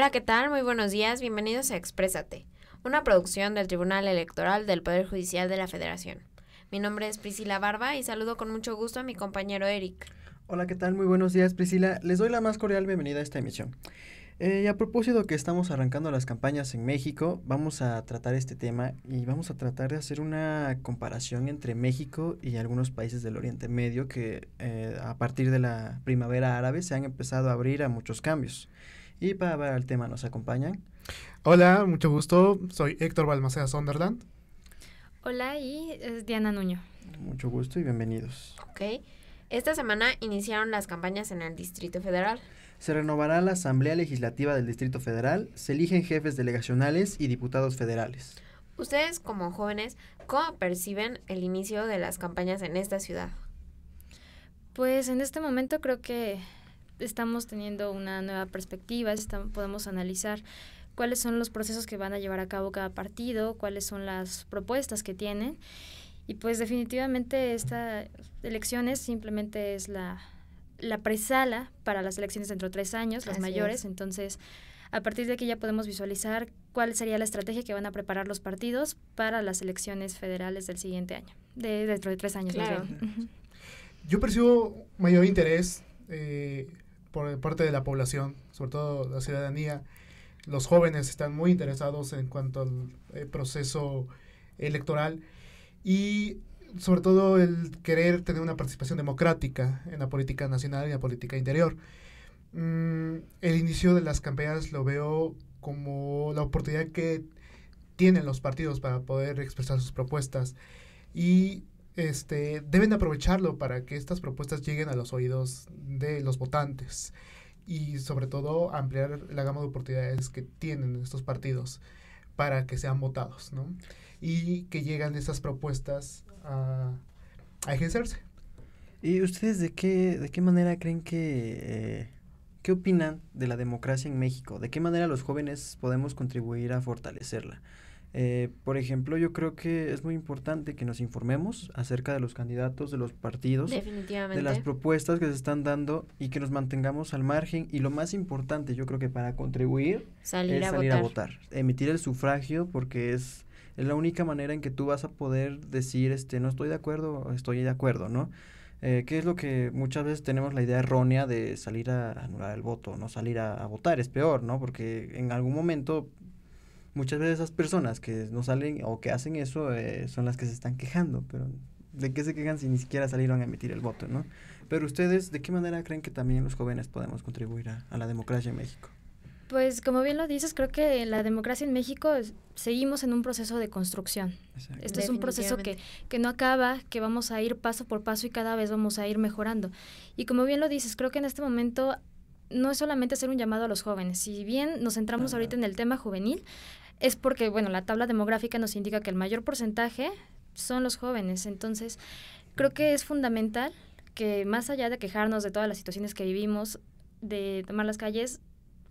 Hola, ¿qué tal? Muy buenos días. Bienvenidos a Exprésate, una producción del Tribunal Electoral del Poder Judicial de la Federación. Mi nombre es Priscila Barba y saludo con mucho gusto a mi compañero Eric. Hola, ¿qué tal? Muy buenos días, Priscila. Les doy la más cordial bienvenida a esta emisión. Eh, y a propósito que estamos arrancando las campañas en México, vamos a tratar este tema y vamos a tratar de hacer una comparación entre México y algunos países del Oriente Medio que eh, a partir de la primavera árabe se han empezado a abrir a muchos cambios. Y para ver el tema nos acompañan. Hola, mucho gusto. Soy Héctor Balmaceda Sonderland. Hola, y es Diana Nuño. Mucho gusto y bienvenidos. Ok. Esta semana iniciaron las campañas en el Distrito Federal. Se renovará la Asamblea Legislativa del Distrito Federal, se eligen jefes delegacionales y diputados federales. Ustedes como jóvenes, ¿cómo perciben el inicio de las campañas en esta ciudad? Pues en este momento creo que estamos teniendo una nueva perspectiva, podemos analizar cuáles son los procesos que van a llevar a cabo cada partido, cuáles son las propuestas que tienen. Y pues definitivamente esta elecciones simplemente es la, la presala para las elecciones dentro de tres años, las mayores. Entonces, a partir de aquí ya podemos visualizar cuál sería la estrategia que van a preparar los partidos para las elecciones federales del siguiente año, de dentro de tres años. Yo percibo mayor interés eh, por parte de la población, sobre todo la ciudadanía. Los jóvenes están muy interesados en cuanto al eh, proceso electoral y sobre todo el querer tener una participación democrática en la política nacional y la política interior. Mm, el inicio de las campañas lo veo como la oportunidad que tienen los partidos para poder expresar sus propuestas y este, deben aprovecharlo para que estas propuestas lleguen a los oídos de los votantes y sobre todo ampliar la gama de oportunidades que tienen estos partidos para que sean votados, ¿no? Y que llegan esas propuestas a, ejercerse. ¿Y ustedes de qué, de qué manera creen que, eh, qué opinan de la democracia en México? ¿De qué manera los jóvenes podemos contribuir a fortalecerla? Eh, por ejemplo, yo creo que es muy importante que nos informemos acerca de los candidatos, de los partidos, de las propuestas que se están dando y que nos mantengamos al margen. Y lo más importante, yo creo que para contribuir salir, es a, salir votar. a votar, emitir el sufragio, porque es, es la única manera en que tú vas a poder decir, este, no estoy de acuerdo estoy de acuerdo, ¿no? Eh, ¿Qué es lo que muchas veces tenemos la idea errónea de salir a anular el voto, no salir a, a votar? Es peor, ¿no? Porque en algún momento muchas veces esas personas que no salen o que hacen eso eh, son las que se están quejando, pero ¿de qué se quejan si ni siquiera salieron a emitir el voto, no? Pero ustedes, ¿de qué manera creen que también los jóvenes podemos contribuir a, a la democracia en México? Pues como bien lo dices, creo que la democracia en México es, seguimos en un proceso de construcción. Exacto. Este es un proceso que, que no acaba, que vamos a ir paso por paso y cada vez vamos a ir mejorando. Y como bien lo dices, creo que en este momento no es solamente hacer un llamado a los jóvenes. Si bien nos centramos ahorita en el tema juvenil, es porque, bueno, la tabla demográfica nos indica que el mayor porcentaje son los jóvenes. Entonces, creo que es fundamental que más allá de quejarnos de todas las situaciones que vivimos, de tomar las calles,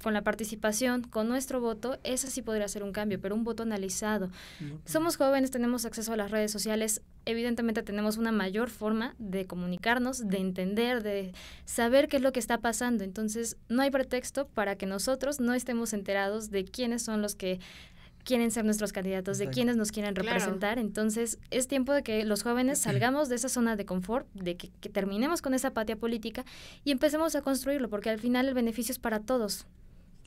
con la participación, con nuestro voto, ese sí podría ser un cambio, pero un voto analizado. Somos jóvenes, tenemos acceso a las redes sociales, evidentemente tenemos una mayor forma de comunicarnos, de entender, de saber qué es lo que está pasando. Entonces, no hay pretexto para que nosotros no estemos enterados de quiénes son los que quieren ser nuestros candidatos, Exacto. de quiénes nos quieren representar. Claro. Entonces, es tiempo de que los jóvenes salgamos de esa zona de confort, de que, que, terminemos con esa apatía política y empecemos a construirlo, porque al final el beneficio es para todos.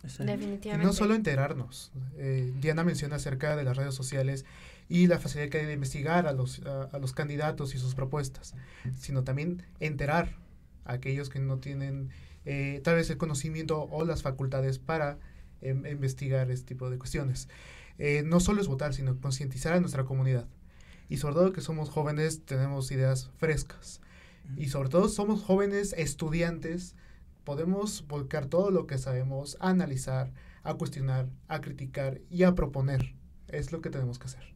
Definitivamente. Y no solo enterarnos. Eh, Diana menciona acerca de las redes sociales y la facilidad que hay de investigar a los, a, a los candidatos y sus propuestas, sino también enterar a aquellos que no tienen eh, tal vez el conocimiento o las facultades para eh, investigar este tipo de cuestiones. Eh, no solo es votar, sino concientizar a nuestra comunidad. Y sobre todo que somos jóvenes, tenemos ideas frescas. Y sobre todo somos jóvenes estudiantes, podemos volcar todo lo que sabemos, analizar, a cuestionar, a criticar y a proponer. Es lo que tenemos que hacer.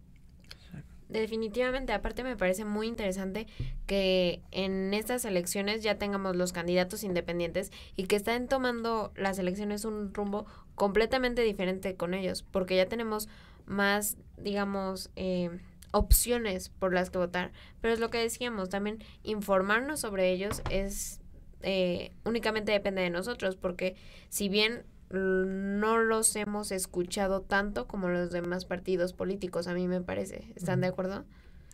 Definitivamente, aparte me parece muy interesante que en estas elecciones ya tengamos los candidatos independientes y que estén tomando las elecciones un rumbo completamente diferente con ellos, porque ya tenemos más, digamos, eh, opciones por las que votar, pero es lo que decíamos, también informarnos sobre ellos es eh, únicamente depende de nosotros, porque si bien no los hemos escuchado tanto como los demás partidos políticos, a mí me parece. ¿Están de acuerdo?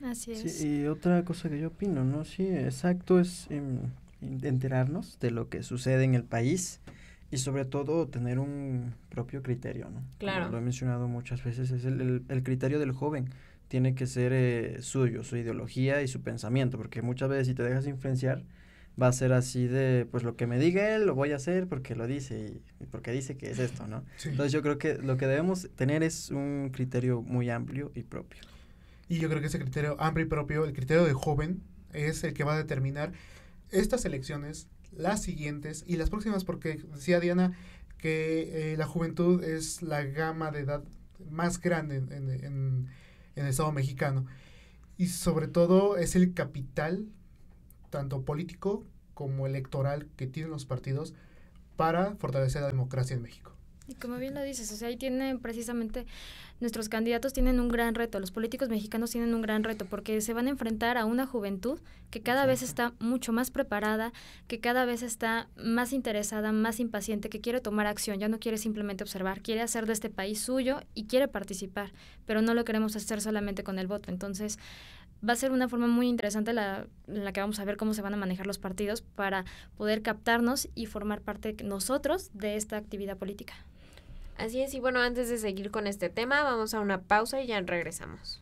Así es. Sí, y otra cosa que yo opino, ¿no? Sí, exacto, es em, enterarnos de lo que sucede en el país y sobre todo tener un propio criterio, ¿no? Claro. lo he mencionado muchas veces, es el, el, criterio del joven. Tiene que ser eh, suyo, su ideología y su pensamiento, porque muchas veces si te dejas influenciar, va a ser así de, pues lo que me diga él lo voy a hacer porque lo dice y, porque dice que es esto, ¿no? Entonces yo creo que lo que debemos tener es un criterio muy amplio y propio. Y yo creo que ese criterio amplio y propio, el criterio de joven, es el que va a determinar estas elecciones, las siguientes y las próximas, porque decía Diana que eh, la juventud es la gama de edad más grande en, en, en el Estado mexicano. Y sobre todo es el capital tanto político como electoral que tienen los partidos para fortalecer la democracia en México. Y como bien lo dices, o sea, ahí tienen precisamente, nuestros candidatos tienen un gran reto, los políticos mexicanos tienen un gran reto, porque se van a enfrentar a una juventud que cada vez está mucho más preparada, que cada vez está más interesada, más impaciente, que quiere tomar acción, ya no quiere simplemente observar, quiere hacer de este país suyo y quiere participar, pero no lo queremos hacer solamente con el voto. Entonces, va a ser una forma muy interesante la, en la que vamos a ver cómo se van a manejar los partidos para poder captarnos y formar parte nosotros de esta actividad política. Así es, y bueno, antes de seguir con este tema, vamos a una pausa y ya regresamos.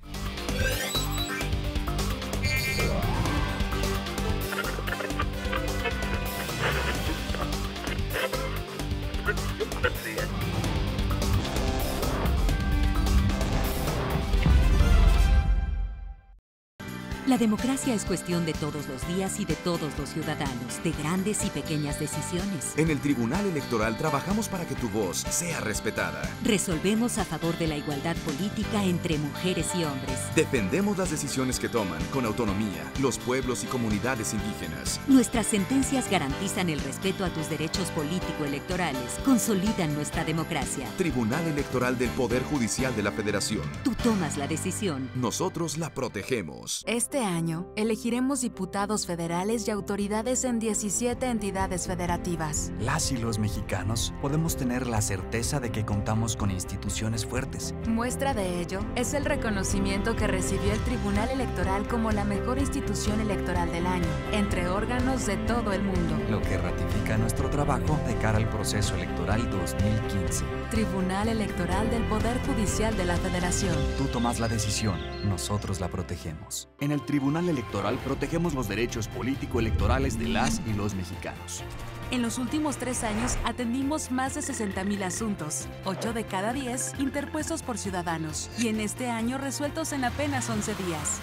La democracia es cuestión de todos los días y de todos los ciudadanos, de grandes y pequeñas decisiones. En el Tribunal Electoral trabajamos para que tu voz sea respetada. Resolvemos a favor de la igualdad política entre mujeres y hombres. Defendemos las decisiones que toman con autonomía los pueblos y comunidades indígenas. Nuestras sentencias garantizan el respeto a tus derechos político-electorales, consolidan nuestra democracia. Tribunal Electoral del Poder Judicial de la Federación. Tú tomas la decisión. Nosotros la protegemos. Este este año, elegiremos diputados federales y autoridades en 17 entidades federativas. Las y los mexicanos podemos tener la certeza de que contamos con instituciones fuertes. Muestra de ello es el reconocimiento que recibió el Tribunal Electoral como la mejor institución electoral del año, entre órganos de todo el mundo. Lo que ratifica nuestro trabajo de cara al proceso electoral 2015. Tribunal Electoral del Poder Judicial de la Federación. Tú tomas la decisión, nosotros la protegemos. En el Tribunal Electoral protegemos los derechos político-electorales de las y los mexicanos. En los últimos tres años atendimos más de 60.000 asuntos, 8 de cada 10 interpuestos por ciudadanos, y en este año resueltos en apenas 11 días.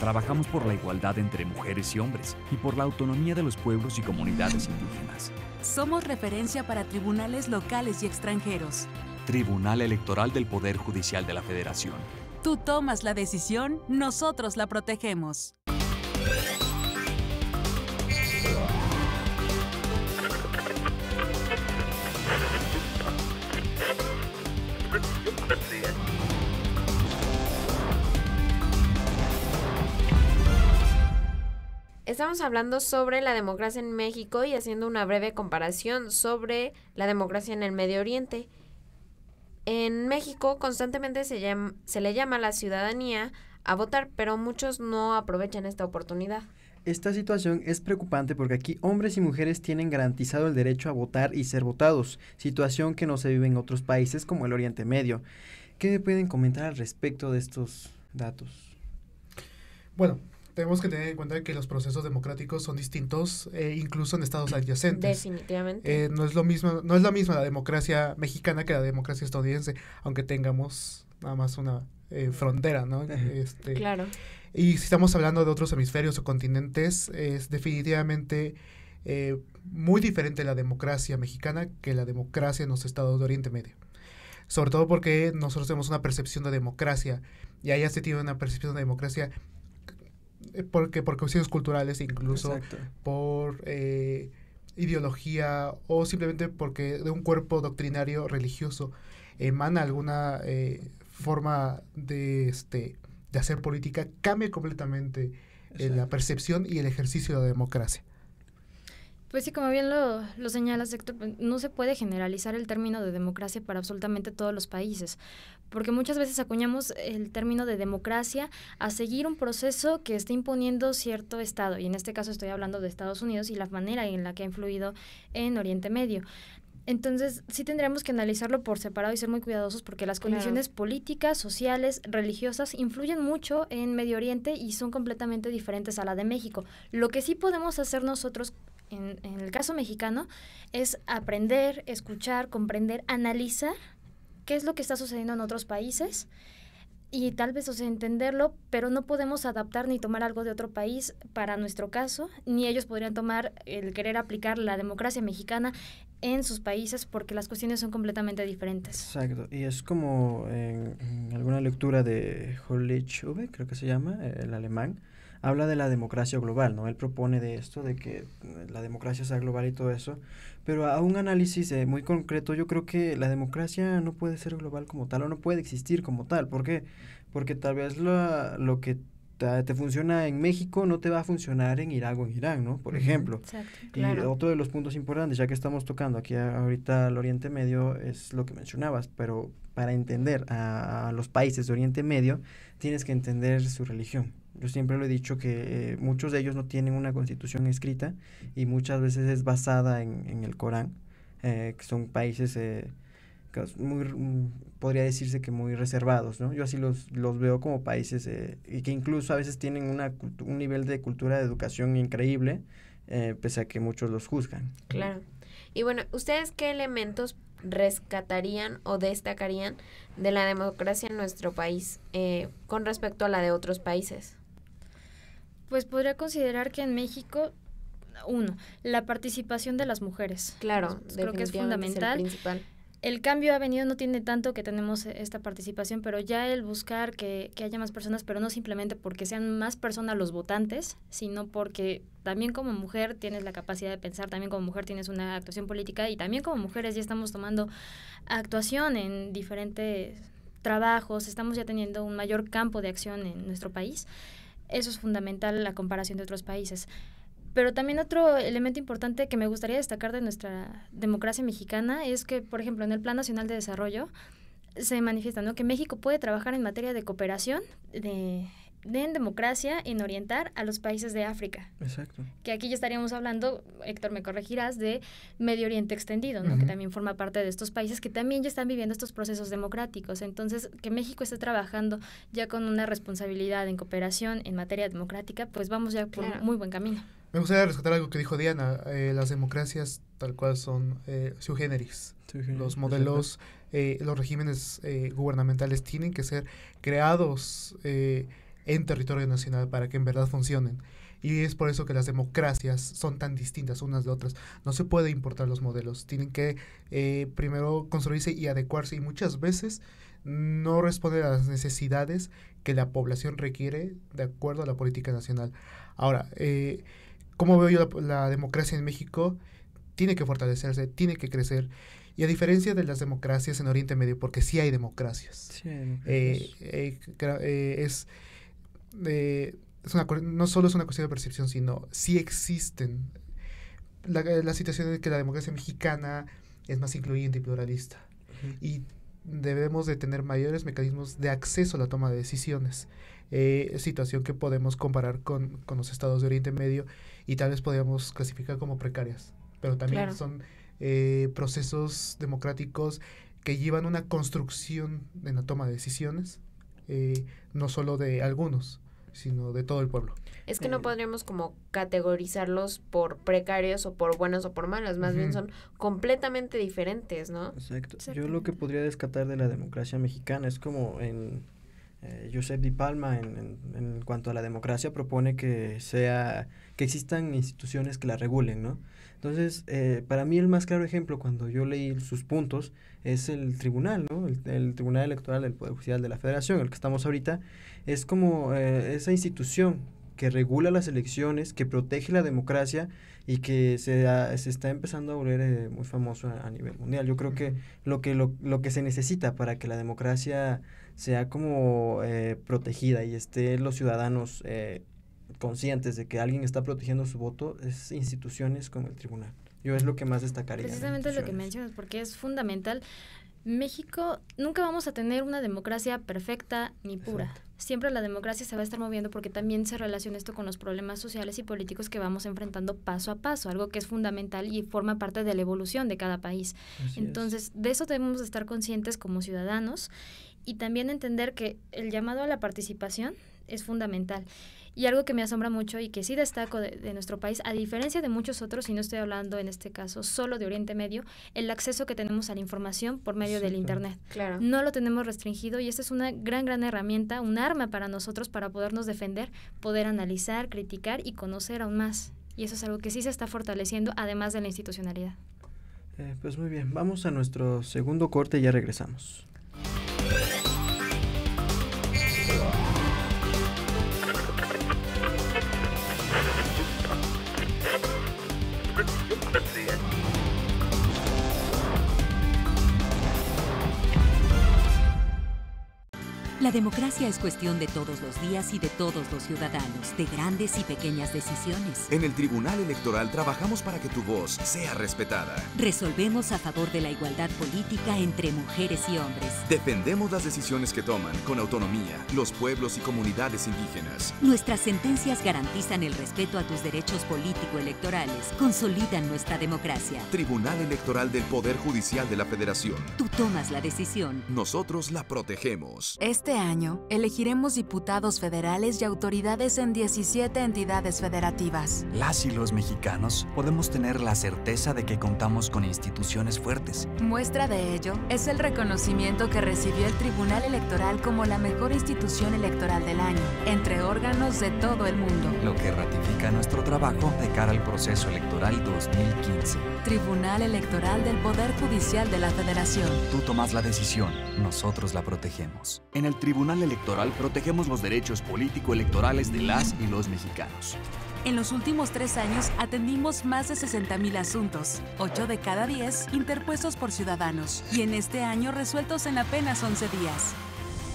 Trabajamos por la igualdad entre mujeres y hombres y por la autonomía de los pueblos y comunidades indígenas. Somos referencia para tribunales locales y extranjeros. Tribunal Electoral del Poder Judicial de la Federación. Tú tomas la decisión, nosotros la protegemos. Estamos hablando sobre la democracia en México y haciendo una breve comparación sobre la democracia en el Medio Oriente. En México constantemente se, llama, se le llama a la ciudadanía a votar, pero muchos no aprovechan esta oportunidad. Esta situación es preocupante porque aquí hombres y mujeres tienen garantizado el derecho a votar y ser votados, situación que no se vive en otros países como el Oriente Medio. ¿Qué me pueden comentar al respecto de estos datos? Bueno, tenemos que tener en cuenta que los procesos democráticos son distintos, eh, incluso en estados adyacentes. Definitivamente. Eh, no es lo mismo, no es la misma la democracia mexicana que la democracia estadounidense, aunque tengamos nada más una eh, frontera, ¿no? Este, claro. Y si estamos hablando de otros hemisferios o continentes, es definitivamente muy diferente la democracia mexicana que la democracia en los estados de Oriente Medio. Sobre todo porque nosotros tenemos una percepción de democracia y allá se tiene una percepción de democracia eh, porque por cuestiones culturales incluso por eh, ideología o simplemente porque de un cuerpo doctrinario religioso emana alguna eh, forma de este de hacer política cambie completamente eh, la percepción y el ejercicio de la democracia. Pues sí, como bien lo, lo señalas, Héctor, pues, no se puede generalizar el término de democracia para absolutamente todos los países, porque muchas veces acuñamos el término de democracia a seguir un proceso que está imponiendo cierto Estado, y en este caso estoy hablando de Estados Unidos y la manera en la que ha influido en Oriente Medio. Entonces, sí tendríamos que analizarlo por separado y ser muy cuidadosos porque las condiciones políticas, sociales, religiosas influyen mucho en Medio Oriente y son completamente diferentes a la de México. Lo que sí podemos hacer nosotros en, el caso mexicano es aprender, escuchar, comprender, analizar qué es lo que está sucediendo en otros países y tal vez, o sea, entenderlo, pero no podemos adaptar ni tomar algo de otro país para nuestro caso, ni ellos podrían tomar el querer aplicar la democracia mexicana en sus países porque las cuestiones son completamente diferentes. Exacto, y es como en, alguna lectura de Horlich creo que se llama, el alemán, habla de la democracia global, ¿no? Él propone de esto, de que la democracia sea global y todo eso, pero a un análisis eh, muy concreto, yo creo que la democracia no puede ser global como tal o no puede existir como tal. ¿Por qué? Porque tal vez lo, lo que te, funciona en México no te va a funcionar en Irak o en Irán, ¿no? Por ejemplo. Exacto, Y otro de los puntos importantes, ya que estamos tocando aquí ahorita el Oriente Medio, es lo que mencionabas, pero para entender a, a los países de Oriente Medio, tienes que entender su religión. Yo siempre lo he dicho que eh, muchos de ellos no tienen una constitución escrita y muchas veces es basada en, en el Corán, eh, que son países eh, muy, mm, podría decirse que muy reservados, ¿no? Yo así los, los veo como países y que incluso a veces tienen una, un nivel de cultura de educación increíble, pese a que muchos los juzgan. Claro. Y bueno, ¿ustedes qué elementos rescatarían o destacarían de la democracia en nuestro país con respecto a la de otros países? Pues podría considerar que en México, uno, la participación de las mujeres. Claro, creo que es fundamental. el, el cambio ha venido, no tiene tanto que tenemos esta participación, pero ya el buscar que, que, haya más personas, pero no simplemente porque sean más personas los votantes, sino porque también como mujer tienes la capacidad de pensar, también como mujer tienes una actuación política y también como mujeres ya estamos tomando actuación en diferentes trabajos, estamos ya teniendo un mayor campo de acción en nuestro país. Eso es fundamental la comparación de otros países. Pero también otro elemento importante que me gustaría destacar de nuestra democracia mexicana es que, por ejemplo, en el Plan Nacional de Desarrollo se manifiesta ¿no? que México puede trabajar en materia de cooperación, de en democracia en orientar a los países de África. Exacto. Que aquí ya estaríamos hablando, Héctor, me corregirás, de Medio Oriente extendido, ¿no? Que también forma parte de estos países que también ya están viviendo estos procesos democráticos. Entonces, que México esté trabajando ya con una responsabilidad en cooperación en materia democrática, pues vamos ya por un muy buen camino. Me gustaría rescatar algo que dijo Diana, eh, las democracias tal cual son eh, su generis. Los modelos, eh, los regímenes eh, gubernamentales tienen que ser creados eh, en territorio nacional para que en verdad funcionen. Y es por eso que las democracias son tan distintas unas de otras. No se puede importar los modelos. Tienen que eh, primero construirse y adecuarse. Y muchas veces no responden a las necesidades que la población requiere de acuerdo a la política nacional. Ahora, eh, ¿cómo veo yo la, democracia en México? Tiene que fortalecerse, tiene que crecer. Y a diferencia de las democracias en Oriente Medio, porque sí hay democracias, eh, eh, es es una, no solo es una cuestión de percepción, sino sí existen. La, la situación es que la democracia mexicana es más incluyente y pluralista. Y debemos de tener mayores mecanismos de acceso a la toma de decisiones. Eh, situación que podemos comparar con, con, los estados de Oriente Medio y tal vez podríamos clasificar como precarias. Pero también son eh, procesos democráticos que llevan una construcción en la toma de decisiones, eh, no solo de algunos, sino de todo el pueblo. Es que no eh, podríamos como categorizarlos por precarios o por buenos o por malos, más bien son completamente diferentes, ¿no? Exacto. Yo lo que podría descartar de la democracia mexicana es como en eh, Josep Di Palma en, en, en, cuanto a la democracia propone que sea que existan instituciones que la regulen, ¿no? Entonces, eh, para mí el más claro ejemplo cuando yo leí sus puntos es el tribunal, ¿no? El, Tribunal Electoral del Poder Judicial de la Federación, el que estamos ahorita, es como eh, esa institución que regula las elecciones, que protege la democracia y que se, se está empezando a volver eh, muy famoso a, nivel mundial. Yo creo que lo que lo, lo que se necesita para que la democracia sea como eh, protegida y esté los ciudadanos eh, conscientes de que alguien está protegiendo su voto, es instituciones como el tribunal. Yo es lo que más destacaría. Precisamente lo que mencionas, porque es fundamental. México nunca vamos a tener una democracia perfecta ni pura. Siempre la democracia se va a estar moviendo porque también se relaciona esto con los problemas sociales y políticos que vamos enfrentando paso a paso, algo que es fundamental y forma parte de la evolución de cada país. Entonces, de eso debemos estar conscientes como ciudadanos y también entender que el llamado a la participación es fundamental. Y algo que me asombra mucho y que sí destaco de, nuestro país, a diferencia de muchos otros, y no estoy hablando en este caso solo de Oriente Medio, el acceso que tenemos a la información por medio del Internet. Claro. No lo tenemos restringido y esta es una gran, gran herramienta, un arma para nosotros para podernos defender, poder analizar, criticar y conocer aún más. Y eso es algo que sí se está fortaleciendo, además de la institucionalidad. Eh, pues muy bien, vamos a nuestro segundo corte y ya regresamos. La democracia es cuestión de todos los días y de todos los ciudadanos, de grandes y pequeñas decisiones. En el Tribunal Electoral trabajamos para que tu voz sea respetada. Resolvemos a favor de la igualdad política entre mujeres y hombres. Defendemos las decisiones que toman con autonomía los pueblos y comunidades indígenas. Nuestras sentencias garantizan el respeto a tus derechos político-electorales, consolidan nuestra democracia. Tribunal Electoral del Poder Judicial de la Federación. Tú tomas la decisión. Nosotros la protegemos. Este este año, elegiremos diputados federales y autoridades en 17 entidades federativas. Las y los mexicanos podemos tener la certeza de que contamos con instituciones fuertes. Muestra de ello es el reconocimiento que recibió el Tribunal Electoral como la mejor institución electoral del año, entre órganos de todo el mundo. Lo que ratifica nuestro trabajo de cara al proceso electoral 2015. Tribunal Electoral del Poder Judicial de la Federación. Tú tomas la decisión, nosotros la protegemos. En el Tribunal Electoral protegemos los derechos político-electorales de las y los mexicanos. En los últimos tres años atendimos más de 60.000 asuntos, 8 de cada 10 interpuestos por ciudadanos, y en este año resueltos en apenas 11 días.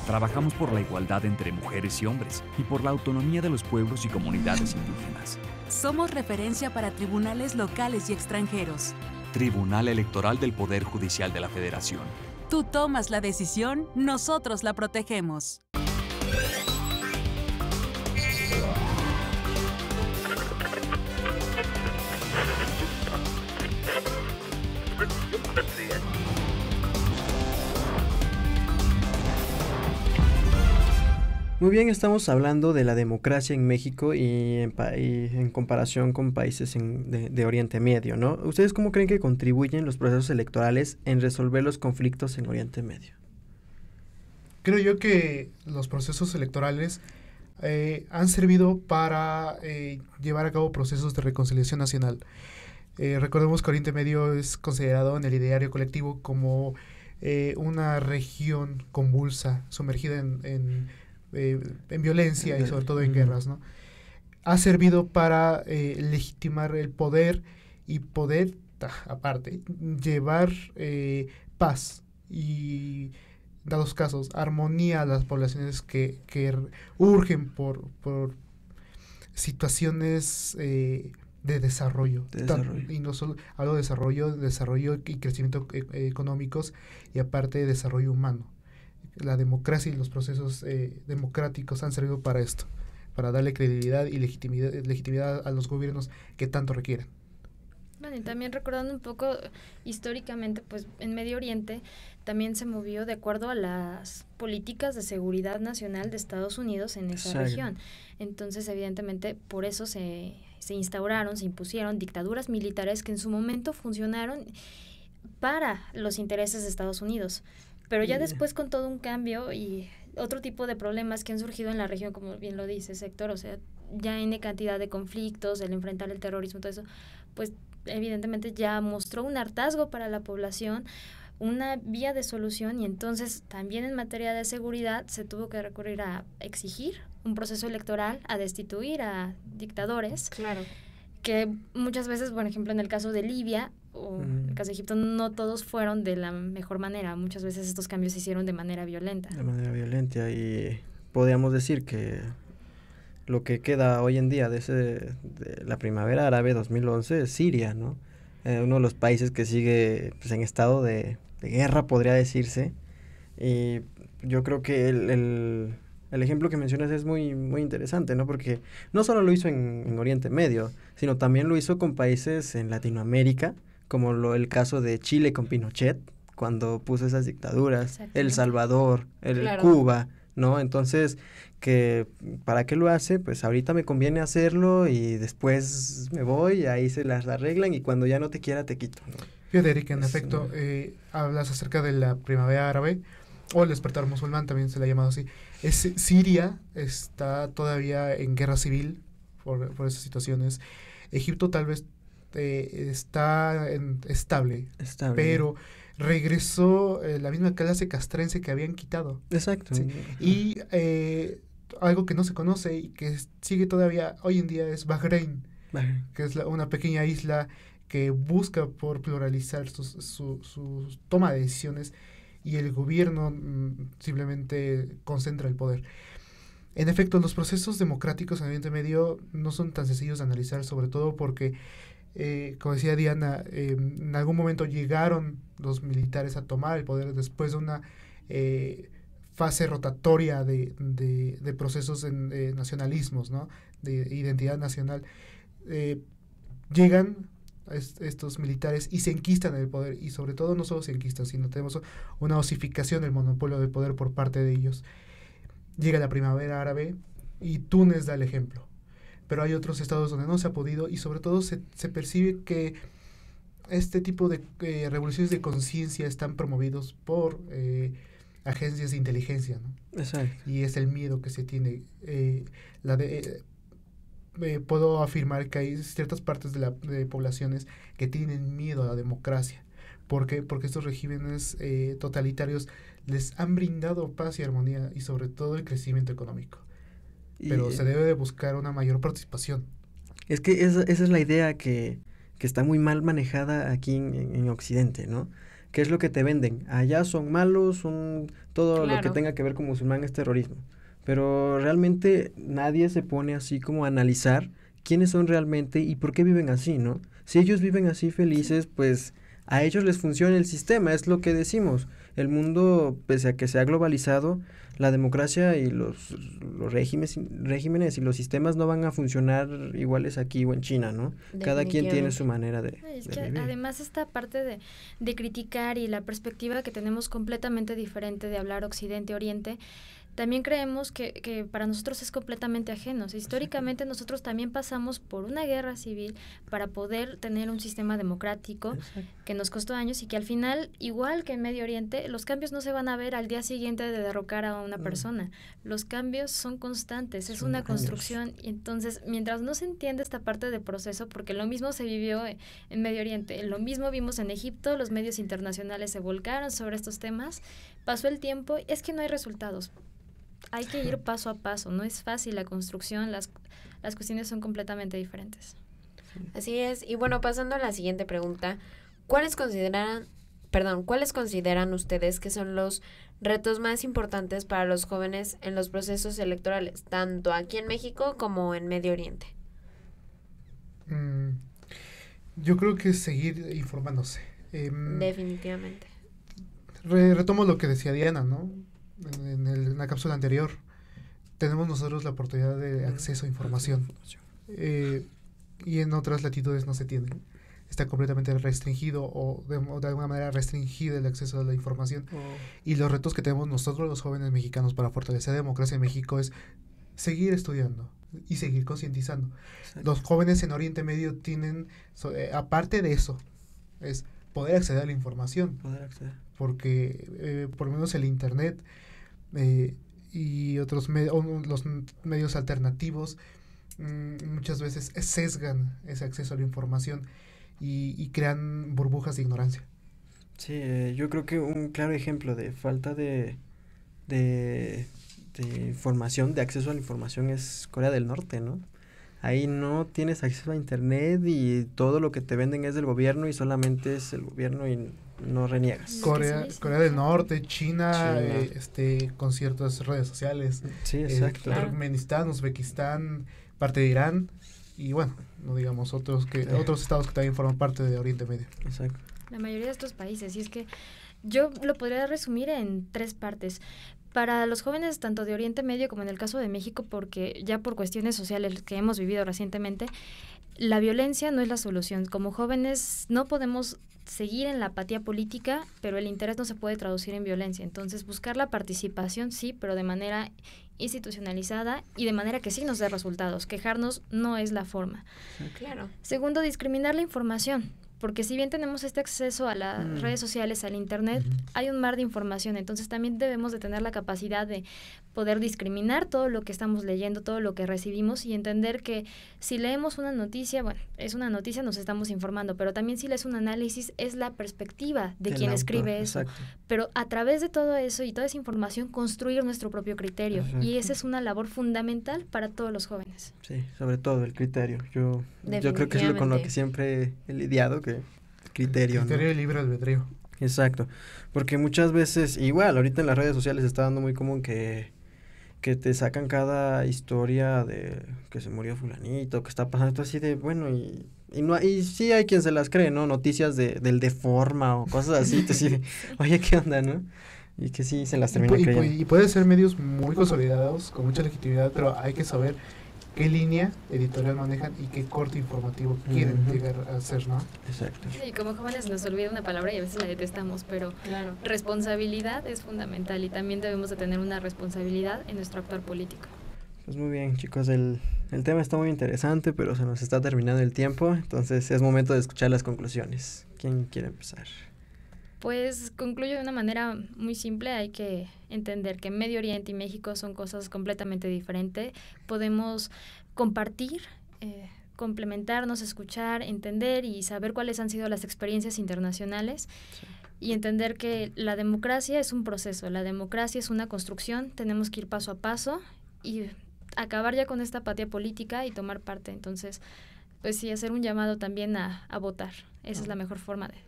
Trabajamos por la igualdad entre mujeres y hombres y por la autonomía de los pueblos y comunidades indígenas. Somos referencia para tribunales locales y extranjeros. Tribunal Electoral del Poder Judicial de la Federación. Tú tomas la decisión, nosotros la protegemos. Muy bien, estamos hablando de la democracia en México y en, comparación con países de, Oriente Medio, ¿no? ¿Ustedes cómo creen que contribuyen los procesos electorales en resolver los conflictos en Oriente Medio? Creo yo que los procesos electorales eh, han servido para eh, llevar a cabo procesos de reconciliación nacional. Eh, recordemos que Oriente Medio es considerado en el ideario colectivo como una región convulsa, sumergida en eh, en violencia y sobre todo en guerras, ¿no? Ha servido para eh, legitimar el poder y poder, aparte, llevar eh, paz y, dados casos, armonía a las poblaciones que, que urgen por, por situaciones de desarrollo. y no solo hablo de desarrollo, desarrollo y crecimiento económicos y aparte de desarrollo humano la democracia y los procesos eh, democráticos han servido para esto, para darle credibilidad y legitimidad, legitimidad a los gobiernos que tanto requieren. Bueno, y también recordando un poco históricamente, pues en Medio Oriente también se movió de acuerdo a las políticas de seguridad nacional de Estados Unidos en esa región. Entonces, evidentemente, por eso se, se instauraron, se impusieron dictaduras militares que en su momento funcionaron para los intereses de Estados Unidos. Pero ya después con todo un cambio y otro tipo de problemas que han surgido en la región, como bien lo dice sector, o sea, ya N cantidad de conflictos, el enfrentar el terrorismo, todo eso, pues evidentemente ya mostró un hartazgo para la población, una vía de solución y entonces también en materia de seguridad se tuvo que recurrir a exigir un proceso electoral, a destituir a dictadores. Claro que muchas veces, por ejemplo, en el caso de Libia o en el caso de Egipto, no todos fueron de la mejor manera. Muchas veces estos cambios se hicieron de manera violenta. De manera violenta y podríamos decir que lo que queda hoy en día de, ese, de la primavera árabe 2011 es Siria, ¿no? Eh, uno de los países que sigue pues, en estado de, guerra, podría decirse. Y yo creo que el, el, el, ejemplo que mencionas es muy, muy interesante, ¿no? Porque no solo lo hizo en, en, Oriente Medio, sino también lo hizo con países en Latinoamérica, como lo, el caso de Chile con Pinochet, cuando puso esas dictaduras, El Salvador, el claro. Cuba, ¿no? Entonces, que ¿para qué lo hace? Pues ahorita me conviene hacerlo y después me voy, y ahí se las arreglan y cuando ya no te quiera te quito. ¿no? Fíjate, Eric, en es, efecto, eh, hablas acerca de la primavera árabe o el despertar musulmán, también se le ha llamado así. Es, Siria está todavía en guerra civil por, por esas situaciones. Egipto tal vez eh, está en, estable, estable, pero regresó eh, la misma clase castrense que habían quitado. Exacto. ¿sí? Y eh, algo que no se conoce y que sigue todavía hoy en día es Bahrein, Bahrein. que es la, una pequeña isla que busca por pluralizar sus, su, su, toma de decisiones y el gobierno mm, simplemente concentra el poder. En efecto, los procesos democráticos en Oriente Medio no son tan sencillos de analizar, sobre todo porque eh, como decía Diana, eh, en algún momento llegaron los militares a tomar el poder después de una eh, fase rotatoria de, de, procesos en, de nacionalismos, ¿no? de identidad nacional. llegan est estos militares y se enquistan el poder y sobre todo no solo se enquistan, sino tenemos una osificación del monopolio del poder por parte de ellos. Llega la primavera árabe y Túnez da el ejemplo pero hay otros estados donde no se ha podido y sobre todo se, se percibe que este tipo de eh, revoluciones de conciencia están promovidos por eh, agencias de inteligencia, ¿no? Exacto. Y es el miedo que se tiene. Eh, la de, puedo afirmar que hay ciertas partes de la de poblaciones que tienen miedo a la democracia. ¿Por qué? Porque estos regímenes totalitarios les han brindado paz y armonía y sobre todo el crecimiento económico pero se debe de buscar una mayor participación. Es que esa, esa es la idea que, que, está muy mal manejada aquí en, en, Occidente, ¿no? ¿Qué es lo que te venden? Allá son malos, son todo claro. lo que tenga que ver con musulmán es terrorismo. Pero realmente nadie se pone así como a analizar quiénes son realmente y por qué viven así, ¿no? Si ellos viven así felices, pues a ellos les funciona el sistema, es lo que decimos. El mundo, pese a que se ha globalizado, la democracia y los, los regímenes, regímenes y los sistemas no van a funcionar iguales aquí o en China, ¿no? Cada quien tiene su manera de, es de que vivir. Además esta parte de, de criticar y la perspectiva que tenemos completamente diferente de hablar Occidente-Oriente, también creemos que, que, para nosotros es completamente ajeno. Históricamente nosotros también pasamos por una guerra civil para poder tener un sistema democrático Exacto. que nos costó años y que al final, igual que en Medio Oriente, los cambios no se van a ver al día siguiente de derrocar a una persona. Los cambios son constantes, es son una construcción. Y entonces, mientras no se entiende esta parte del proceso, porque lo mismo se vivió en Medio Oriente, lo mismo vimos en Egipto, los medios internacionales se volcaron sobre estos temas, pasó el tiempo, es que no hay resultados hay que ir paso a paso, no es fácil la construcción, las, las cuestiones son completamente diferentes. Así es, y bueno, pasando a la siguiente pregunta, ¿cuáles consideran, perdón, cuáles consideran ustedes que son los retos más importantes para los jóvenes en los procesos electorales, tanto aquí en México como en Medio Oriente? Mm, yo creo que es seguir informándose. Eh, Definitivamente. Re retomo lo que decía Diana, ¿no? en, en, el, en, la cápsula anterior, tenemos nosotros la oportunidad de acceso a información. Eh, y en otras latitudes no se tiene. Está completamente restringido o de, o de alguna manera restringido el acceso a la información. Oh. Y los retos que tenemos nosotros los jóvenes mexicanos para fortalecer la democracia en México es seguir estudiando y seguir concientizando. Los jóvenes en Oriente Medio tienen, eh, aparte de eso, es poder acceder a la información. Poder acceder. Porque eh, por lo menos el Internet eh, y otros med los medios alternativos mmm, muchas veces sesgan ese acceso a la información y, y crean burbujas de ignorancia. Sí, eh, yo creo que un claro ejemplo de falta de, de, de, información, de acceso a la información es Corea del Norte, ¿no? ahí no tienes acceso a internet y todo lo que te venden es del gobierno y solamente es el gobierno y no reniegas. Corea, Corea del Norte, China, eh, este, con ciertas redes sociales. Sí, eh, exacto. Turkmenistán, Uzbekistán, parte de Irán y bueno, no digamos otros que otros estados que también forman parte de Oriente Medio. Exacto. La mayoría de estos países, y es que yo lo podría resumir en tres partes. Para los jóvenes tanto de Oriente Medio como en el caso de México, porque ya por cuestiones sociales que hemos vivido recientemente, la violencia no es la solución. Como jóvenes no podemos seguir en la apatía política, pero el interés no se puede traducir en violencia. Entonces, buscar la participación sí, pero de manera institucionalizada y de manera que sí nos dé resultados. Quejarnos no es la forma. Claro. Segundo, discriminar la información porque si bien tenemos este acceso a las mm. redes sociales, al Internet, hay un mar de información, entonces también debemos de tener la capacidad de poder discriminar todo lo que estamos leyendo, todo lo que recibimos y entender que si leemos una noticia, bueno, es una noticia, nos estamos informando, pero también si lees un análisis es la perspectiva de quien escribe eso. Pero a través de todo eso y toda esa información construir nuestro propio criterio y esa es una labor fundamental para todos los jóvenes. Sí, sobre todo el criterio. Yo, yo creo que es lo con lo que siempre he lidiado criterio. Criterio libre albedrío. Exacto, porque muchas veces, igual, ahorita en las redes sociales está dando muy común que, que te sacan cada historia de que se murió fulanito, que está pasando, así de, bueno, y, y, no, y sí hay quien se las cree, ¿no? Noticias de, del deforma o cosas así, te dice, oye, ¿qué onda, no? Y que sí se las termina y, creyendo. Y, y puede ser medios muy consolidados, con mucha legitimidad, pero hay que saber qué línea editorial manejan y qué corte informativo quieren llegar a hacer, ¿no? Exacto. Y como jóvenes nos olvida una palabra y a veces la detestamos, pero claro. responsabilidad es fundamental y también debemos de tener una responsabilidad en nuestro actuar político. Pues muy bien, chicos, el, el tema está muy interesante, pero se nos está terminando el tiempo, entonces es momento de escuchar las conclusiones. ¿Quién quiere empezar? Pues concluyo de una manera muy simple, hay que entender que Medio Oriente y México son cosas completamente diferentes. Podemos compartir, eh, complementarnos, escuchar, entender y saber cuáles han sido las experiencias internacionales. Y entender que la democracia es un proceso, la democracia es una construcción, tenemos que ir paso a paso y acabar ya con esta apatía política y tomar parte. Entonces, pues sí, hacer un llamado también a, a votar. Esa es la mejor forma de.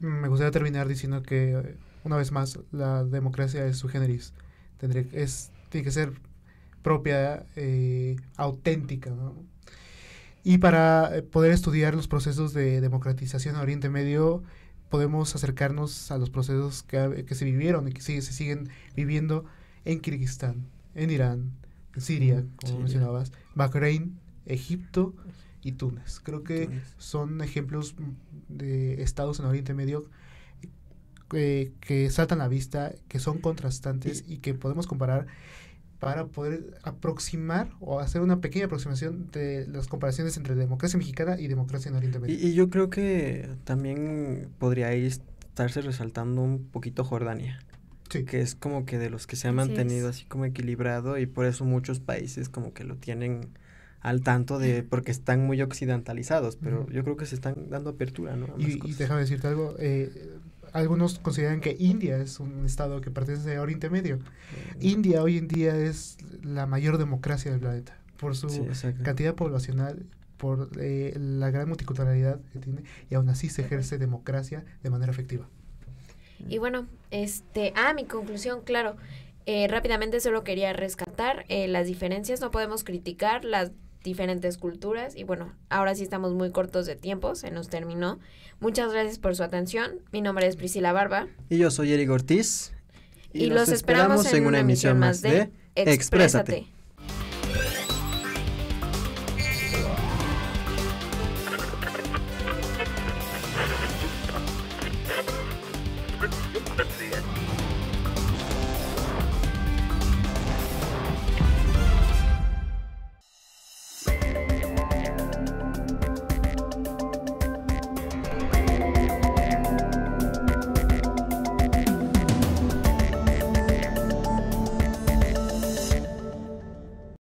Me gustaría terminar diciendo que, una vez más, la democracia es su generis. Tendría, es, tiene que ser propia, eh, auténtica. Y para eh, poder estudiar los procesos de democratización en Oriente Medio, podemos acercarnos a los procesos que, que se vivieron y que se siguen viviendo en Kirguistán, en Irán, en Siria, como mencionabas, Bahrein, Egipto y Túnez. Creo que son ejemplos de estados en Oriente Medio eh, que saltan a la vista, que son contrastantes y que podemos comparar para poder aproximar o hacer una pequeña aproximación de las comparaciones entre democracia mexicana y democracia en Oriente Medio. Y, yo creo que también podría estarse resaltando un poquito Jordania. Que es como que de los que se ha mantenido así como equilibrado y por eso muchos países como que lo tienen al tanto de, porque están muy occidentalizados, pero yo creo que se están dando apertura, ¿no? Y, y, déjame decirte algo, eh, algunos consideran que India es un estado que pertenece a Oriente Medio. India hoy en día es la mayor democracia del planeta, por su cantidad poblacional, por eh, la gran multiculturalidad que tiene, y aún así se ejerce democracia de manera efectiva. Y bueno, este, ah, mi conclusión, claro, eh, rápidamente solo quería rescatar las diferencias, no podemos criticar las diferentes culturas y bueno, ahora sí estamos muy cortos de tiempo, se nos terminó. Muchas gracias por su atención. Mi nombre es Priscila Barba. Y yo soy Eric Ortiz. Y, los, esperamos, en una emisión más de Exprésate.